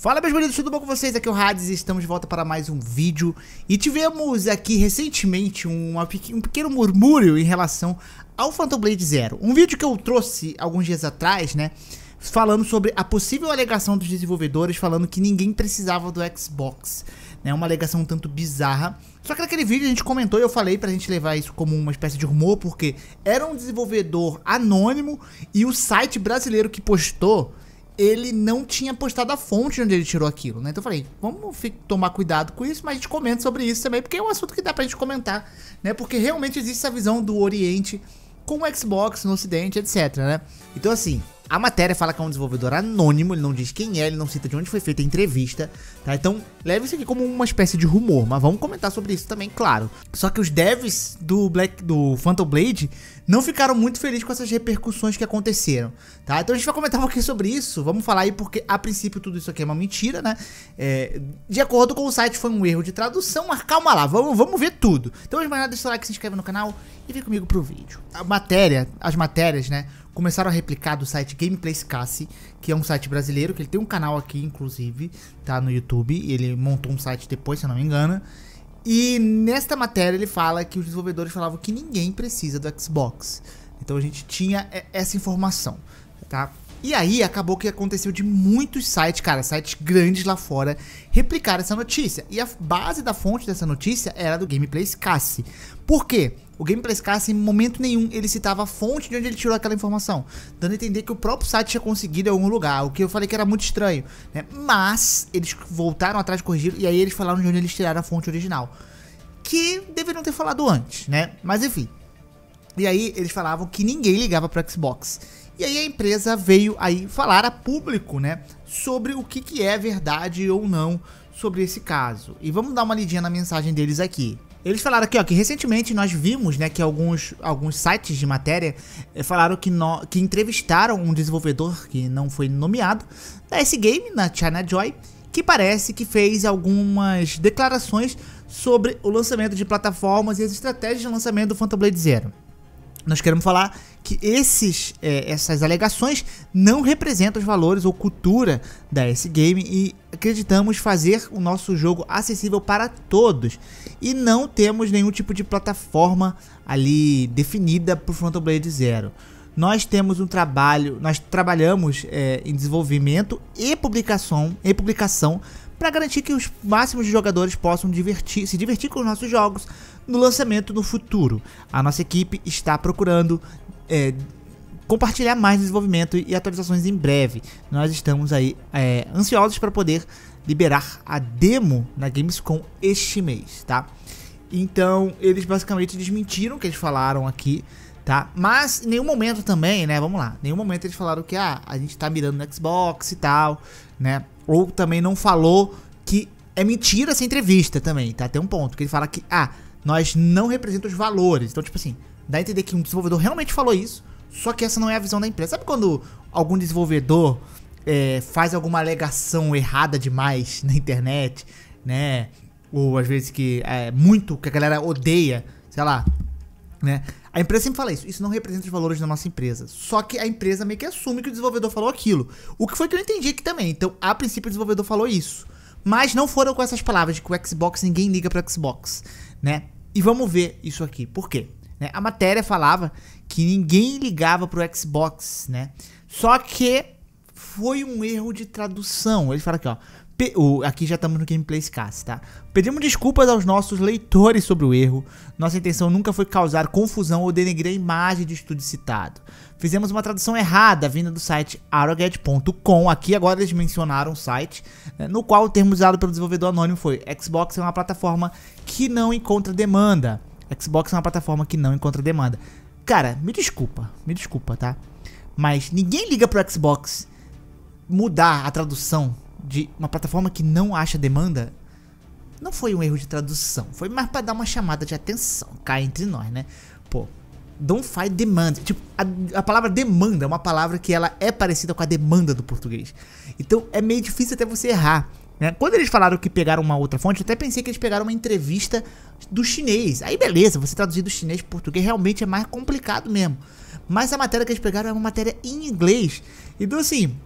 Fala meus bonitos, tudo bom com vocês? Aqui é o Hades e estamos de volta para mais um vídeo. E tivemos aqui recentemente uma, um pequeno murmúrio em relação ao Phantom Blade Zero. Um vídeo que eu trouxe alguns dias atrás, né Falando sobre a possível alegação dos desenvolvedores Falando que ninguém precisava do Xbox né, Uma alegação um tanto bizarra. Só que naquele vídeo a gente comentou e eu falei pra gente levar isso como uma espécie de rumor Porque era um desenvolvedor anônimo e o site brasileiro que postou ele não tinha postado a fonte onde ele tirou aquilo, né? Então eu falei, vamos tomar cuidado com isso, mas a gente comenta sobre isso também, porque é um assunto que dá pra gente comentar, né? Porque realmente existe essa visão do Oriente com o Xbox no Ocidente, etc, né? Então assim, a matéria fala que é um desenvolvedor anônimo, ele não diz quem é, ele não cita de onde foi feita a entrevista, tá? Então, leve isso aqui como uma espécie de rumor, mas vamos comentar sobre isso também, claro. Só que os devs do Black do Phantom Blade não ficaram muito felizes com essas repercussões que aconteceram, tá? Então a gente vai comentar um pouquinho sobre isso, vamos falar aí porque a princípio tudo isso aqui é uma mentira, né? É, de acordo com o site foi um erro de tradução, mas calma lá, vamos, vamos ver tudo. Então, mais nada, deixa o like, se inscreve no canal e vem comigo pro vídeo. A matéria, as matérias, né? Começaram a replicar do site Gameplays Cassi, que é um site brasileiro, que ele tem um canal aqui, inclusive, tá no YouTube. Ele montou um site depois, se eu não me engano. E nesta matéria ele fala que os desenvolvedores falavam que ninguém precisa do Xbox. Então a gente tinha essa informação, tá? E aí acabou que aconteceu de muitos sites, cara, sites grandes lá fora, replicar essa notícia. E a base da fonte dessa notícia era do Gameplays Cassi. Por quê? O Gameplay Scarce, em momento nenhum, ele citava a fonte de onde ele tirou aquela informação, dando a entender que o próprio site tinha conseguido em algum lugar, o que eu falei que era muito estranho, né? Mas eles voltaram atrás, corrigiram, e aí eles falaram de onde eles tiraram a fonte original, que deveriam ter falado antes, né? Mas enfim. E aí eles falavam que ninguém ligava para Xbox. E aí a empresa veio aí falar a público, né, sobre o que, que é verdade ou não sobre esse caso. E vamos dar uma lidinha na mensagem deles aqui. Eles falaram aqui, ó, que recentemente nós vimos, né, que alguns, alguns sites de matéria eh, falaram que, no, que entrevistaram um desenvolvedor que não foi nomeado da S-Game, na China Joy, que parece que fez algumas declarações sobre o lançamento de plataformas e as estratégias de lançamento do Phantom Blade Zero. Nós queremos falar que esses, é, essas alegações não representam os valores ou cultura da S-Game e acreditamos fazer o nosso jogo acessível para todos e não temos nenhum tipo de plataforma ali definida para o Phantom Blade Zero. Nós temos um trabalho, nós trabalhamos é, em desenvolvimento e publicação, e publicação para garantir que os máximos de jogadores possam divertir, se divertir com os nossos jogos no lançamento no futuro. A nossa equipe está procurando é, compartilhar mais desenvolvimento e atualizações em breve. Nós estamos aí é, ansiosos para poder liberar a demo na Gamescom este mês, tá? Então, eles basicamente desmentiram o que eles falaram aqui, tá? Mas em nenhum momento também, né? Vamos lá. Em nenhum momento eles falaram que ah, a gente tá mirando no Xbox e tal, né? Ou também não falou que é mentira essa entrevista também, tá? Tem um ponto que ele fala que, ah, nós não representamos os valores. Então, tipo assim, dá a entender que um desenvolvedor realmente falou isso, só que essa não é a visão da empresa. Sabe quando algum desenvolvedor é, faz alguma alegação errada demais na internet, né? Ou às vezes que é muito, que a galera odeia, sei lá, né? A empresa sempre fala isso. Isso não representa os valores da nossa empresa. Só que a empresa meio que assume que o desenvolvedor falou aquilo. O que foi que eu entendi aqui também. Então, a princípio, o desenvolvedor falou isso. Mas não foram com essas palavras de que o Xbox ninguém liga para Xbox, né? E vamos ver isso aqui. Por quê? Né? A matéria falava que ninguém ligava pro Xbox, né? Só que foi um erro de tradução. Ele fala aqui, ó. O, aqui já estamos no Gameplay Cast, tá? Pedimos desculpas aos nossos leitores sobre o erro. Nossa intenção nunca foi causar confusão ou denegrir a imagem de estudo citado. Fizemos uma tradução errada vinda do site arrowget.com. Aqui agora eles mencionaram o site, né, no qual o termo usado pelo desenvolvedor anônimo foi Xbox é uma plataforma que não encontra demanda. Xbox é uma plataforma que não encontra demanda. Cara, me desculpa, me desculpa, tá? Mas ninguém liga pro Xbox mudar a tradução de uma plataforma que não acha demanda, não foi um erro de tradução, foi mais para dar uma chamada de atenção, cá entre nós, né? Pô, don't find demand, tipo, a, a, palavra demanda é uma palavra que ela é parecida com a demanda do português. Então é meio difícil até você errar. Né? Quando eles falaram que pegaram uma outra fonte, eu até pensei que eles pegaram uma entrevista do chinês. Aí beleza, você traduzir do chinês para português realmente é mais complicado mesmo. Mas a matéria que eles pegaram é uma matéria em inglês. Então assim,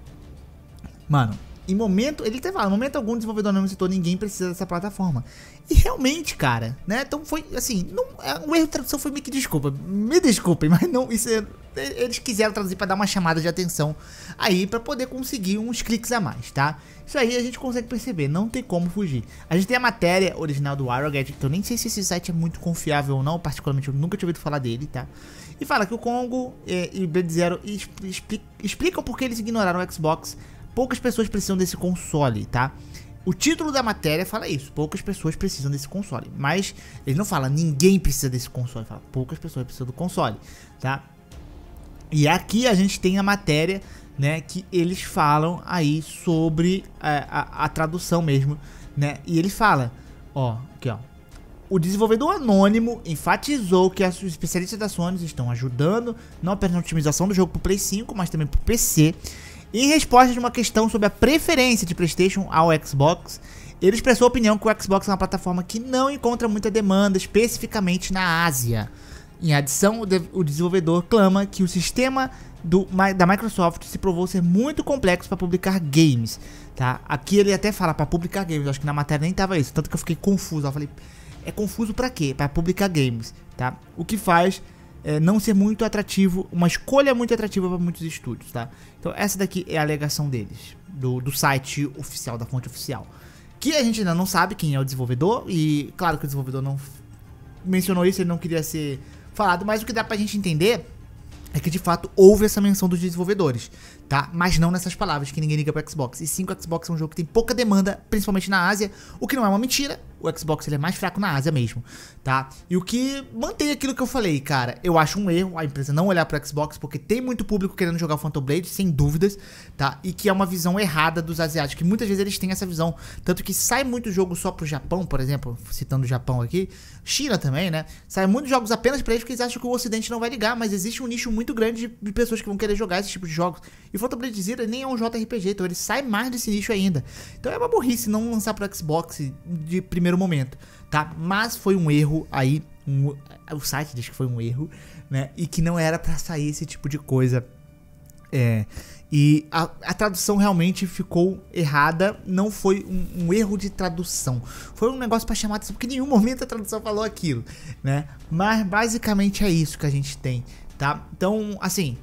mano, em momento, ele até fala, em momento algum desenvolvedor não citou ninguém precisa dessa plataforma. E realmente, cara, né? Então foi assim, não, é, o erro de tradução foi meio que desculpa. Me desculpem, mas não, isso é, eles quiseram traduzir para dar uma chamada de atenção aí para poder conseguir uns cliques a mais, tá? Isso aí a gente consegue perceber, não tem como fugir. A gente tem a matéria original do Arrowhead, que eu nem sei se esse site é muito confiável ou não, particularmente eu nunca tinha ouvido falar dele, tá? E fala que o Congo é, e o B0 explicam por que eles ignoraram o Xbox. Poucas pessoas precisam desse console, tá? O título da matéria fala isso, poucas pessoas precisam desse console. Mas ele não fala ninguém precisa desse console, fala poucas pessoas precisam do console, tá? E aqui a gente tem a matéria, né, que eles falam aí sobre a, a, a tradução mesmo, né? E ele fala, ó, aqui ó, o desenvolvedor anônimo enfatizou que os especialistas da Sony estão ajudando não apenas na otimização do jogo para o Play 5, mas também para o PC. Em resposta de uma questão sobre a preferência de PlayStation ao Xbox, ele expressou a opinião que o Xbox é uma plataforma que não encontra muita demanda, especificamente na Ásia. Em adição, o desenvolvedor clama que o sistema do, da Microsoft se provou ser muito complexo para publicar games. Tá? Aqui ele até fala para publicar games, acho que na matéria nem tava isso, tanto que eu fiquei confuso. Eu falei, é confuso para quê? Para publicar games, tá? O que faz é, não ser muito atrativo, uma escolha muito atrativa para muitos estúdios, tá? Então essa daqui é a alegação deles, do, do site oficial, da fonte oficial. Que a gente ainda não sabe quem é o desenvolvedor, e claro que o desenvolvedor não mencionou isso, ele não queria ser falado, mas o que dá pra gente entender é que de fato houve essa menção dos desenvolvedores, tá? Mas não nessas palavras que ninguém liga pro Xbox. E sim, o Xbox é um jogo que tem pouca demanda, principalmente na Ásia, o que não é uma mentira. O Xbox ele é mais fraco na Ásia mesmo, tá? E o que mantém aquilo que eu falei, cara. Eu acho um erro a empresa não olhar pro Xbox porque tem muito público querendo jogar o Phantom Blade, sem dúvidas, tá? E que é uma visão errada dos asiáticos, que muitas vezes eles têm essa visão, tanto que sai muito jogo só pro Japão, por exemplo, citando o Japão aqui, China também, né? Sai muitos jogos apenas para eles porque eles acham que o Ocidente não vai ligar, mas existe um nicho muito grande de pessoas que vão querer jogar esse tipo de jogos. E Phantom Blade Zero nem é um JRPG, então ele sai mais desse nicho ainda. Então é uma burrice não lançar pro Xbox de primeiro momento, tá? Mas foi um erro aí, um, o site diz que foi um erro, né? E que não era para sair esse tipo de coisa. É, e a, a, tradução realmente ficou errada, não foi um, um erro de tradução. Foi um negócio para chamar atenção, porque em nenhum momento a tradução falou aquilo, né? Mas basicamente é isso que a gente tem, tá? Então, assim,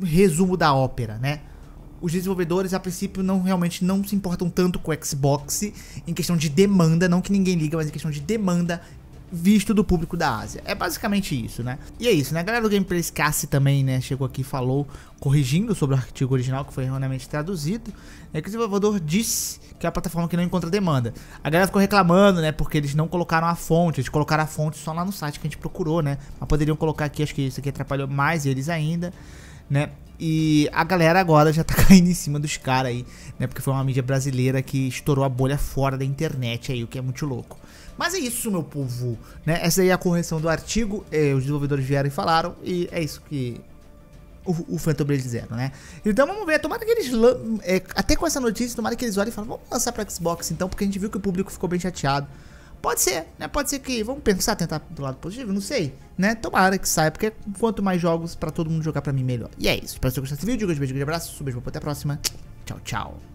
resumo da ópera, né? Os desenvolvedores, a princípio, não realmente não se importam tanto com o Xbox em questão de demanda, não que ninguém liga, mas em questão de demanda visto do público da Ásia. É basicamente isso, né? E é isso, né? A galera do Gameplay Cassi também, né, chegou aqui e falou, corrigindo sobre o artigo original que foi erroneamente traduzido, é que o desenvolvedor disse que é a plataforma que não encontra demanda. A galera ficou reclamando, né, porque eles não colocaram a fonte, eles colocaram a fonte só lá no site que a gente procurou, né? Mas poderiam colocar aqui, acho que isso aqui atrapalhou mais eles ainda, né? E a galera agora já tá caindo em cima dos caras aí, né? Porque foi uma mídia brasileira que estourou a bolha fora da internet aí, o que é muito louco. Mas é isso, meu povo, né? Essa aí é a correção do artigo, é, os desenvolvedores vieram e falaram, e é isso que o, o Phantom Blade Zero, né? Então vamos ver, tomara que eles, é, até com essa notícia, tomara que eles olhem e falem, vamos lançar pra Xbox então, porque a gente viu que o público ficou bem chateado. Pode ser, né? Pode ser que, vamos pensar, tentar do lado positivo, não sei, né? Tomara que saia, porque quanto mais jogos pra todo mundo jogar pra mim, melhor. E é isso, espero que você gostou desse vídeo, um beijo, um abraço, um beijo, até a próxima, tchau, tchau.